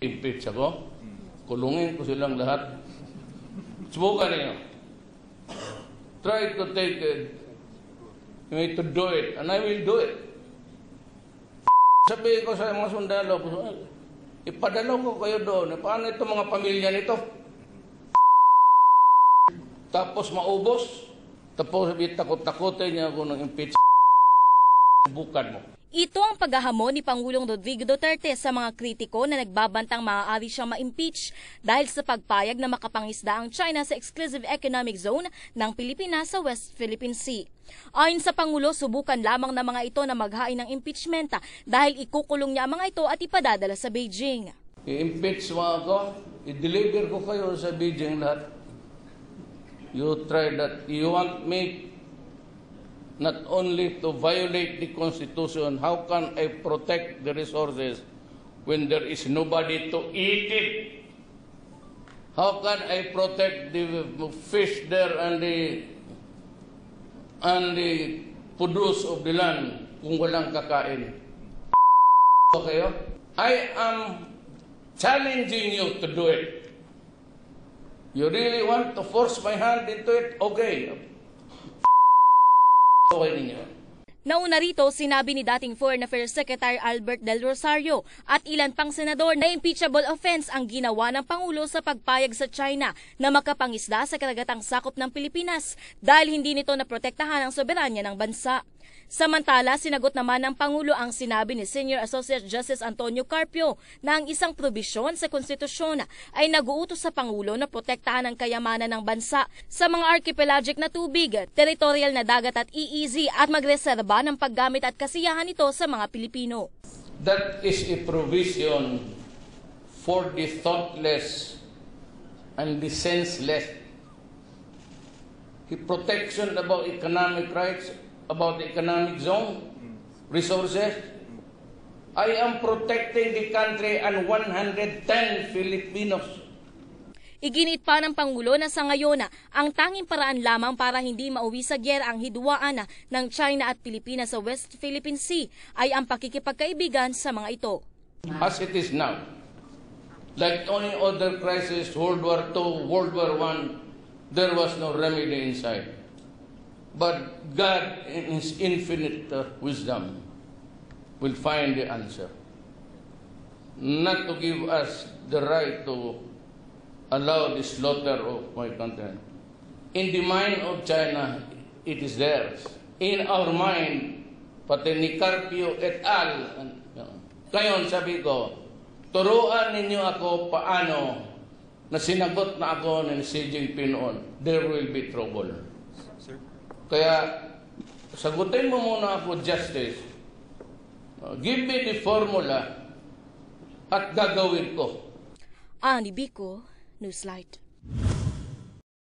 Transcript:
impeach ako, kulungin ko silang lahat. Subukan ninyo. Try to take it. You need to do it. And I will do it. Sabi ko sa mga sundalo, ipadala ko kayo doon. Paano itong mga pamilya nito? Tapos maubos. Tapos takot-takotin niya ako ng impeach. Bukan mo. Ito ang paghahamon ni Pangulong Rodrigo Duterte sa mga kritiko na nagbabantang maaari siyang ma-impeach dahil sa pagpayag na makapangisda ang China sa Exclusive Economic Zone ng Pilipinas sa West Philippine Sea. Ayon sa Pangulo, subukan lamang ng mga ito na maghain ng impeachment dahil ikukulong niya ang mga ito at ipadadala sa Beijing. I-impeach mo ako, i-deliver ko kayo sa Beijing lahat. You try that. You want me not only to violate the Constitution, how can I protect the resources when there is nobody to eat it? How can I protect the fish there and the and the produce of the land kung walang kakain? Kayo? I am challenging you to do it. You really want to force my hand into it? Okay. Okay ninyo. Nauna rito, sinabi ni dating Foreign Affairs Secretary Albert Del Rosario at ilan pang senador na impeachable offense ang ginawa ng Pangulo sa pagpayag sa China na makapangisda sa karagatang sakop ng Pilipinas dahil hindi nito naprotektahan ang soberanya ng bansa. Samantala, sinagot naman ng Pangulo ang sinabi ni Senior Associate Justice Antonio Carpio na ang isang probisyon sa konstitusyon ay naguutos sa Pangulo na protektahan ang kayamanan ng bansa sa mga archipelagic na tubig, teritorial na dagat at EEZ at magreserba ng paggamit at kasiyahan nito sa mga Pilipino. That is a provision for the thoughtless and the senseless. The protection about economic rights, about the economic zone, resources. I am protecting the country and 110 Filipinos. Iginit pa ng Pangulo na sa ngayon ang tanging paraan lamang para hindi mauwi sa gyera ang hidwaan ng China at Pilipinas sa West Philippine Sea ay ang pakikipagkaibigan sa mga ito. as it is now. Like any other crisis, World War II, World War I, there was no remedy inside. But God, in His infinite uh, wisdom, will find the answer. Not to give us the right to allow the slaughter of my country. In the mind of China, it is theirs. In our mind, pati ni Carpio et al. Ngayon, sabi ko, turuan ninyo ako paano na sinagot na ako ni Xi Jinping noon, there will be trouble. Kaya, sagutin mo muna ako justice. Uh, give me the formula at gagawin ko. Ani Bico, Newslight.